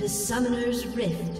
To Summoner's Rift.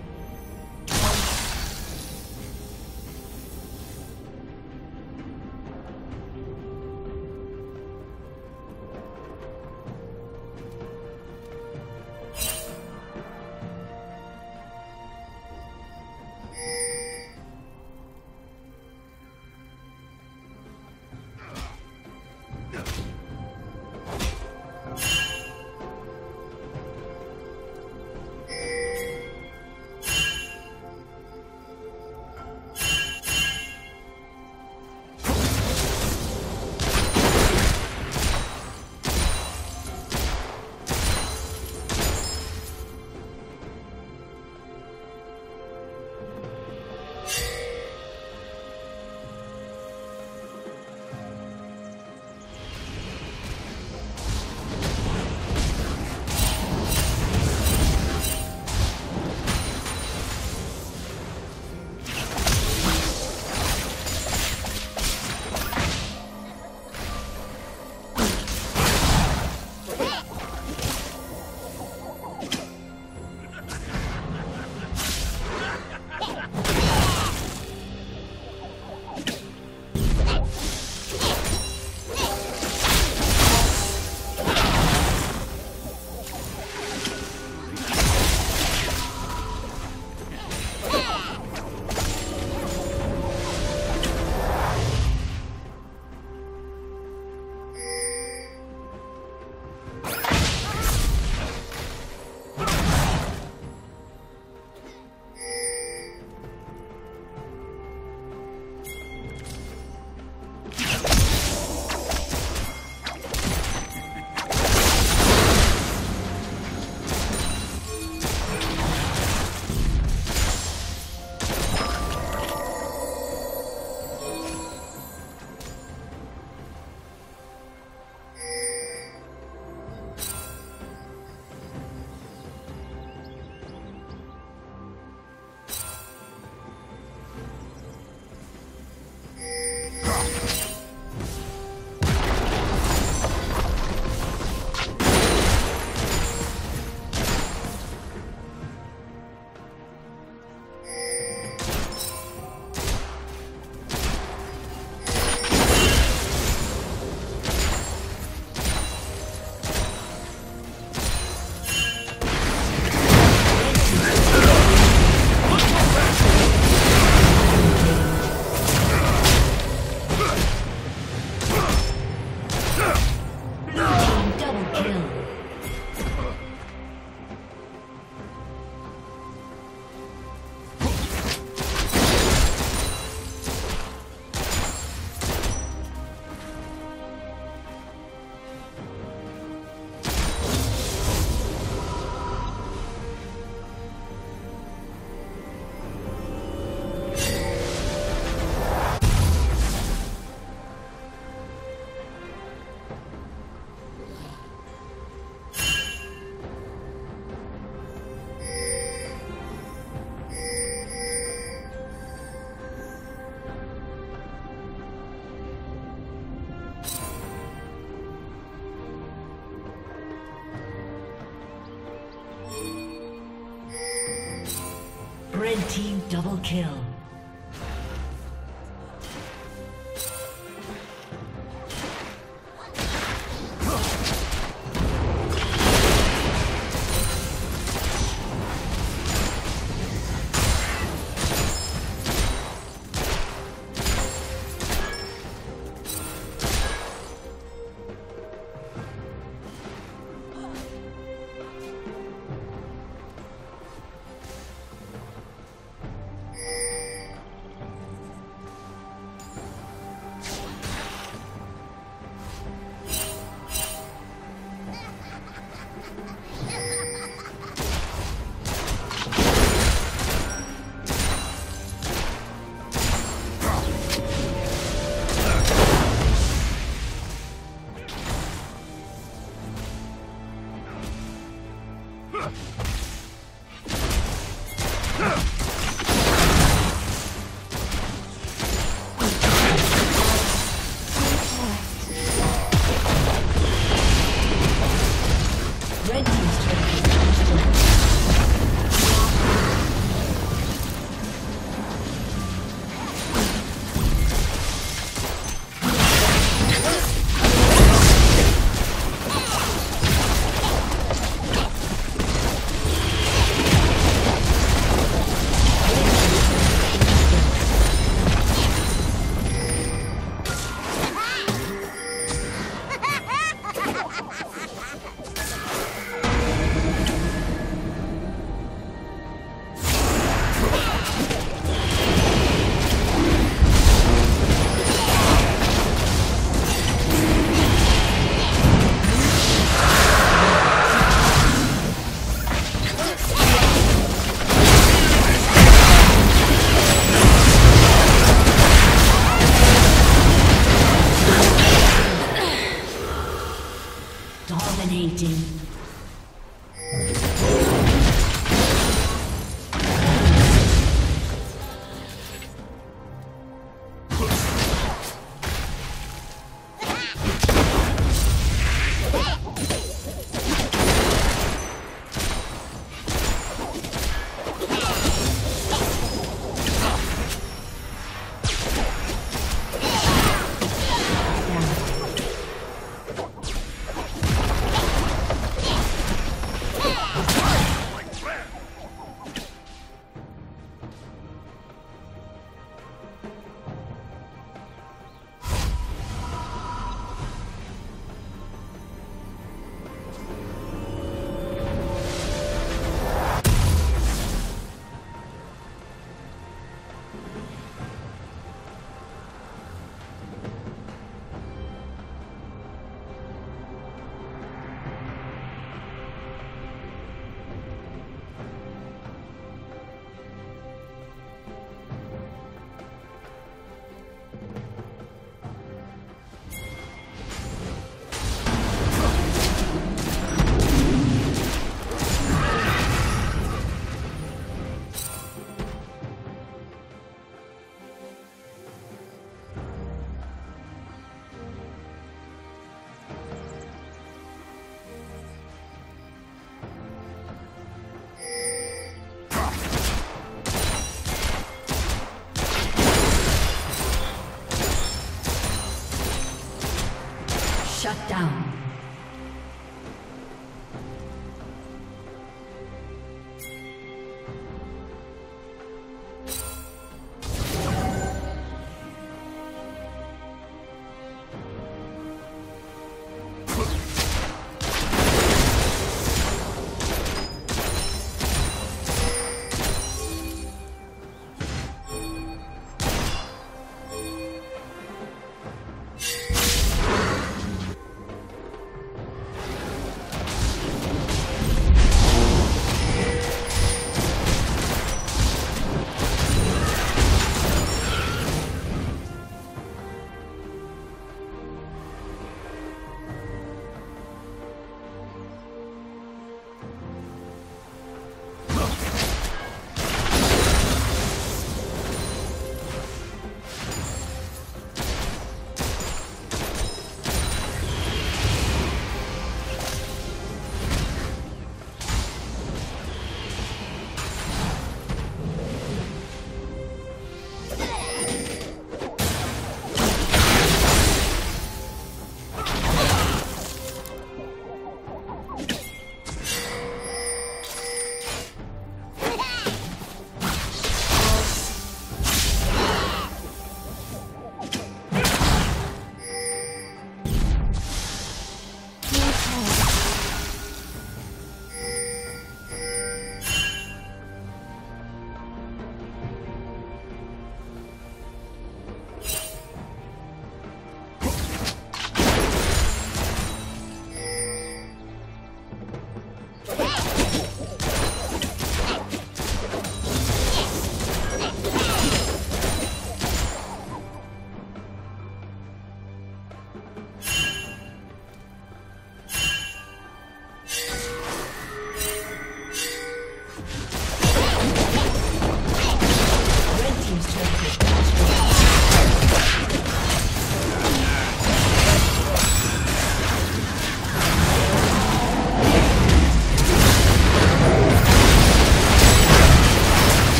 Double kill.